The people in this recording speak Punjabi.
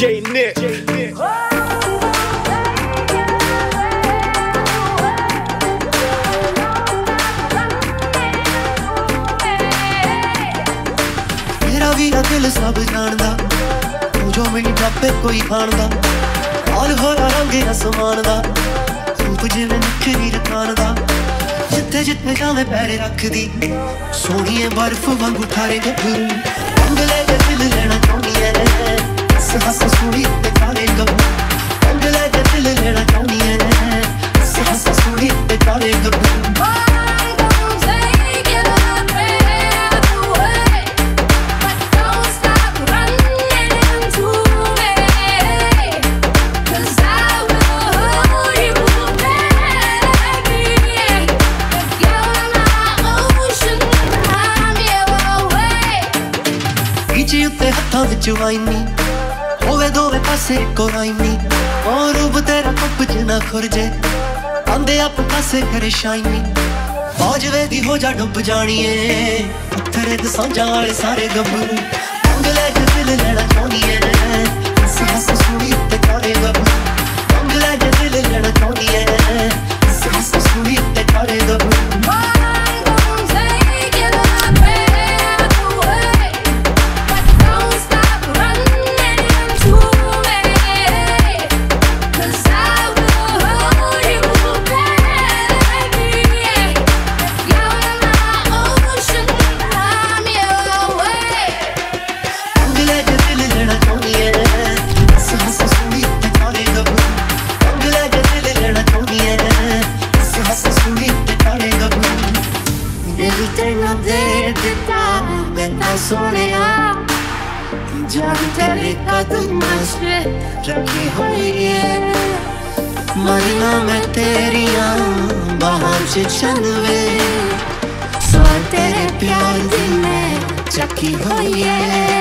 J Nick. ਮੇਰਾ ਵੀ ਆ ਦਿਲ ਸਭ ਜਾਣਦਾ। ਤੂੰ ਜੋ ਮੈਨੂੰ ਡੱਬੇ ਕੋਈ ਖਾਣਦਾ। ਔਰ ਹੋਰਾ ਰੰਗ ਅਸਮਾਨ ਦਾ। ਰੂਪ ਜਿਵੇਂ ਨਖਰੀ ਰਕਾਨ ਦਾ ਜਿੱਥੇ ਜਿੱਥੇ ਜਾਵੇਂ ਪੈਰੇ ਰੱਖਦੀ। ਸੋਹਣੀਏ ਬਰਫ਼ ਵਾਂਗੂ ਠਾਰੇ ਗੱਭਰੂ। ਅੰਗਲੇ ਦੇ ਦਿਲ ਇੱਚੀ ਉੱਤੇ ਹੱਥਾਂ ਵਿੱਚ ਵਾਈਨੀ ਹੋਵੇ ਦੋਵੇਂ ਪਾਸੇ ਕੋਰਾਈਨੀ ਔਰ ਰੂਪ ਤੇਰਾ ਕੱਪ ਚ ਨਾ ਖੁਰਜੇ। ਆਂਦੇ ਆਪ ਪਾਸੇ ਕਰੇ ਸ਼ਾਈਨੀ ਫੌਜ ਵੇ ਦੀ ਹੋ ਜਾ ਡੁੱਬ ਜਾਣੀਏ। ਪੱਥਰੇ ਤੇ ਵਾਲੇ ਸਾਰੇ ਗੱਭਰੂ। ਅੰਗਲੇ ਦੇ ਦਿਲ ਲੈਣਾ ਚਾਹੁੰਦੀ ਐ ਸੁਣੀ ਤੇ ਕਾਲੇ ਗੱਭਰੂ ਦਿਲ ਤੈਨੂੰ ਦੇ ਦਿੱਤਾ ਮੈਂ ਤਾਂ ਸੋਹਣਿਆ ਜਦ ਤੇਰੇ 'ਚ ਮਰਨਾ ਮੈਂ ਤੇਰੀਆਂ ਬਾਹਾਂ 'ਚ ਛਨਵੇ ਸਵਾ ਤੇਰੇ ਪਿਆਰ ਦੀ ਮੈਂ ਚੱਕੀ ਹੋਈ ਐ